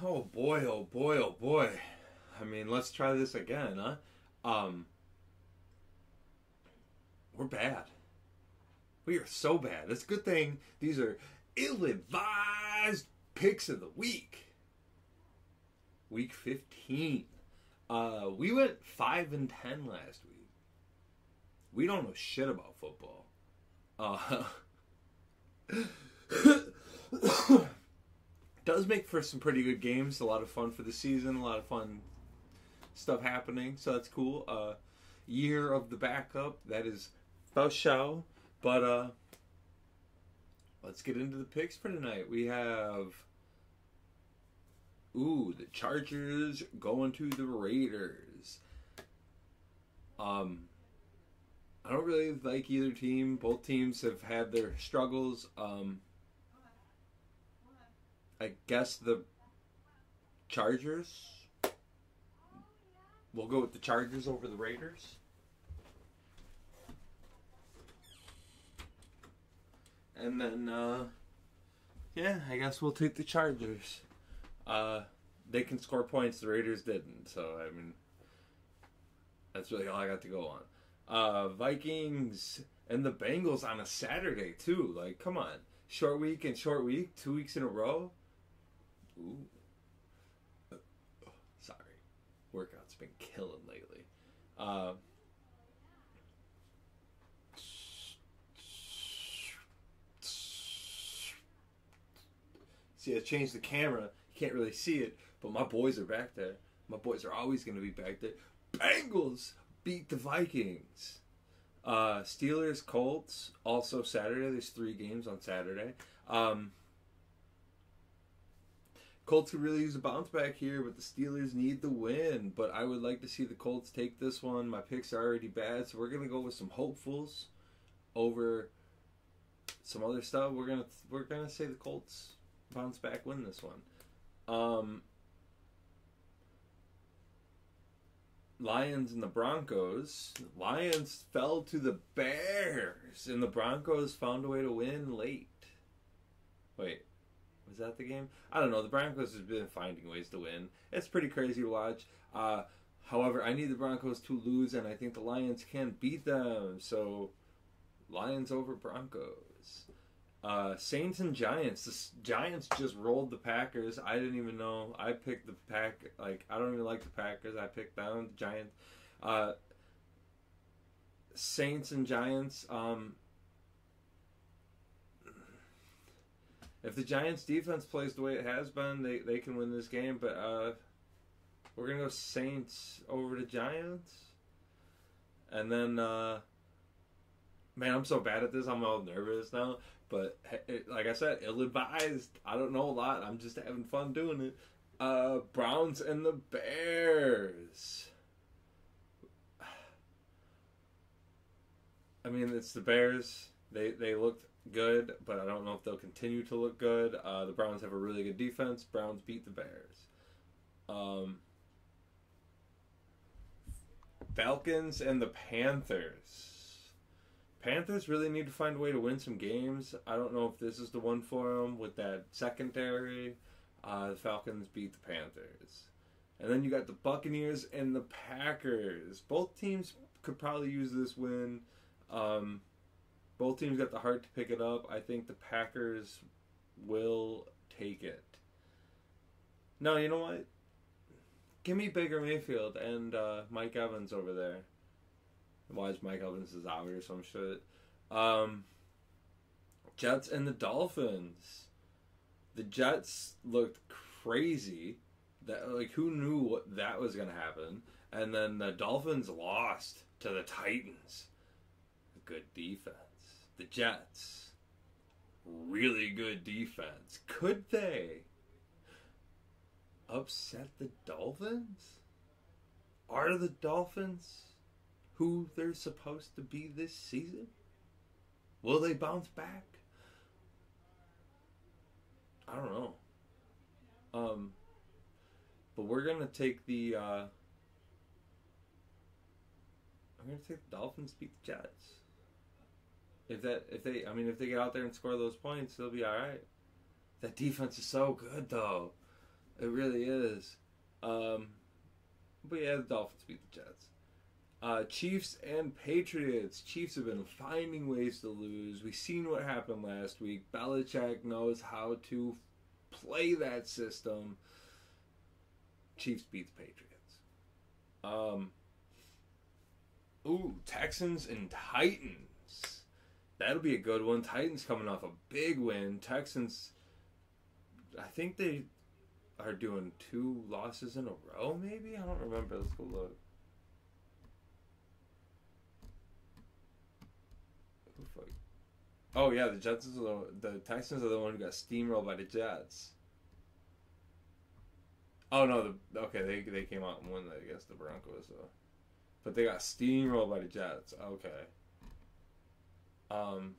Oh boy, oh boy, oh boy. I mean, let's try this again, huh? Um, we're bad. We are so bad. It's a good thing these are ill-advised picks of the week. Week 15. Uh, we went 5 and 10 last week. We don't know shit about football. Uh, does make for some pretty good games. A lot of fun for the season. A lot of fun stuff happening. So that's cool. Uh, year of the backup. That is the show. But uh, let's get into the picks for tonight. We have. Ooh, the Chargers going to the Raiders. Um, I don't really like either team. Both teams have had their struggles. Um, I guess the Chargers. We'll go with the Chargers over the Raiders. And then, uh, yeah, I guess we'll take the Chargers. Uh, they can score points, the Raiders didn't. So, I mean, that's really all I got to go on. Uh, Vikings and the Bengals on a Saturday, too. Like, come on. Short week and short week, two weeks in a row. Ooh. Sorry. Workout's been killing lately. Uh, see, I changed the camera. You can't really see it, but my boys are back there. My boys are always going to be back there. Bengals beat the Vikings. Uh, Steelers, Colts, also Saturday. There's three games on Saturday. Um, Colts could really use a bounce back here, but the Steelers need the win. But I would like to see the Colts take this one. My picks are already bad, so we're gonna go with some hopefuls over some other stuff. We're gonna we're gonna say the Colts bounce back, win this one. Um, Lions and the Broncos. Lions fell to the Bears, and the Broncos found a way to win late. Was that the game? I don't know. The Broncos have been finding ways to win. It's pretty crazy to watch. Uh, however, I need the Broncos to lose, and I think the Lions can beat them. So, Lions over Broncos. Uh, Saints and Giants. The Giants just rolled the Packers. I didn't even know. I picked the pack. Like I don't even like the Packers. I picked them. The Giants. Uh, Saints and Giants. Um, if the Giants defense plays the way it has been, they, they can win this game. But uh, we're gonna go Saints over the Giants, and then uh, man, I'm so bad at this. I'm all nervous now. But it, like I said, ill advised. I don't know a lot. I'm just having fun doing it. Uh, Browns and the Bears. I mean, it's the Bears. They they looked good, but I don't know if they'll continue to look good. Uh, the Browns have a really good defense. Browns beat the Bears. Um, Falcons and the Panthers. Panthers really need to find a way to win some games. I don't know if this is the one for them with that secondary. Uh, the Falcons beat the Panthers. And then you got the Buccaneers and the Packers. Both teams could probably use this win. Um, both teams got the heart to pick it up. I think the Packers will take it. No, you know what? Give me Baker Mayfield and uh, Mike Evans over there. Why is Mike Evans is out or some shit? Um, Jets and the Dolphins. The Jets looked crazy. That like who knew what that was gonna happen? And then the Dolphins lost to the Titans. Good defense. The Jets. Really good defense. Could they upset the Dolphins? Are the Dolphins who they're supposed to be this season? Will they bounce back? I don't know. Um, but we're gonna take the. Uh, I'm gonna take the Dolphins beat the Jets. If that, if they, I mean, if they get out there and score those points, they'll be all right. That defense is so good, though. It really is. Um, but yeah, the Dolphins beat the Jets. Uh, Chiefs and Patriots. Chiefs have been finding ways to lose. We've seen what happened last week. Belichick knows how to play that system. Chiefs beat the Patriots. Um, ooh, Texans and Titans. That'll be a good one. Titans coming off a big win. Texans, I think they are doing two losses in a row, maybe? I don't remember. Let's go look. Oh yeah, the Jets are the, the Texans are the one who got steamrolled by the Jets. Oh no, the okay they they came out and won against the Broncos but they got steamrolled by the Jets. Okay. Um.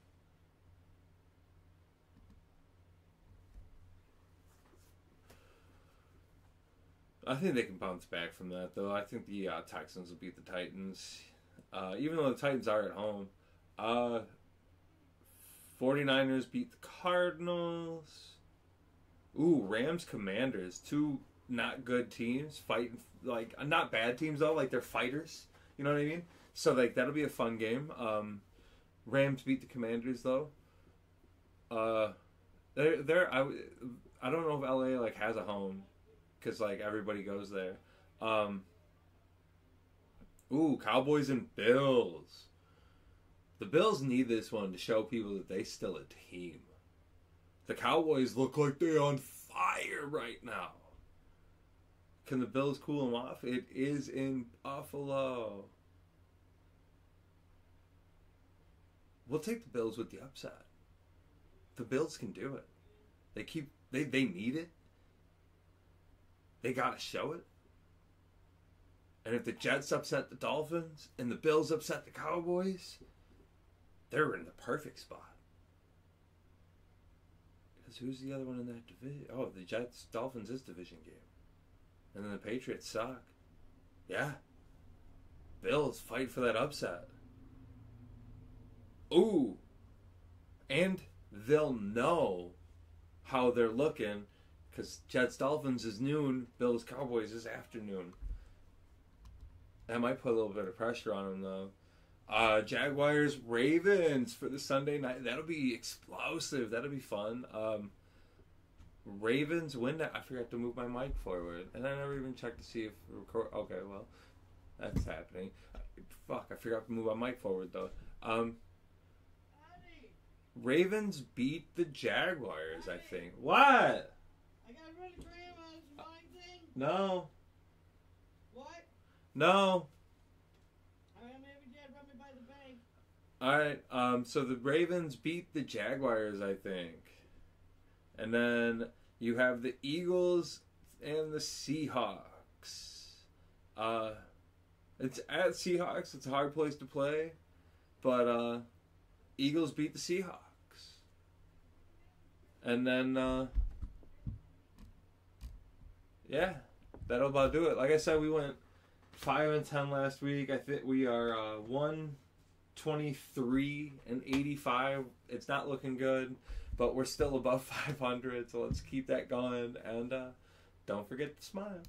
I think they can bounce back from that though. I think the uh, Texans will beat the Titans, uh, even though the Titans are at home. Uh, 49ers beat the Cardinals. Ooh, Rams Commanders. Two not good teams fighting like not bad teams though, like they're fighters. You know what I mean? So like that'll be a fun game. Um, Rams beat the Commanders though. Uh, they're they're I, I don't know if LA like has a home because like everybody goes there. Um, ooh, Cowboys and Bills. The Bills need this one to show people that they still a team. The Cowboys look like they're on fire right now. Can the Bills cool them off? It is in Buffalo. We'll take the Bills with the upset. The Bills can do it. They keep they they need it. They got to show it. And if the Jets upset the Dolphins and the Bills upset the Cowboys, they're in the perfect spot. Because who's the other one in that division? Oh, the Jets Dolphins is division game. And then the Patriots suck. Yeah. Bills fight for that upset. Ooh. And they'll know how they're looking because Jets Dolphins is noon, Bills Cowboys is afternoon. That might put a little bit of pressure on them though. Uh, Jaguars Ravens for the Sunday night. That'll be explosive. That'll be fun. Um, Ravens win that. I forgot to move my mic forward, and I never even checked to see if record. Okay, well, that's happening. Fuck, I forgot to move my mic forward though. Um, Ravens beat the Jaguars. I think. What? I got rid of grandma's mine thing. No. What? No. I am every dad run me by the bank. All right. Um. So the Ravens beat the Jaguars. I think. And then you have the Eagles and the Seahawks. Uh, it's at Seahawks. It's a hard place to play, but uh, Eagles beat the Seahawks. And then, uh, yeah, that'll about do it. Like I said, we went five and ten last week. I think we are uh, one twenty three and eighty five. It's not looking good but we're still above 500 so let's keep that going and uh, don't forget to smile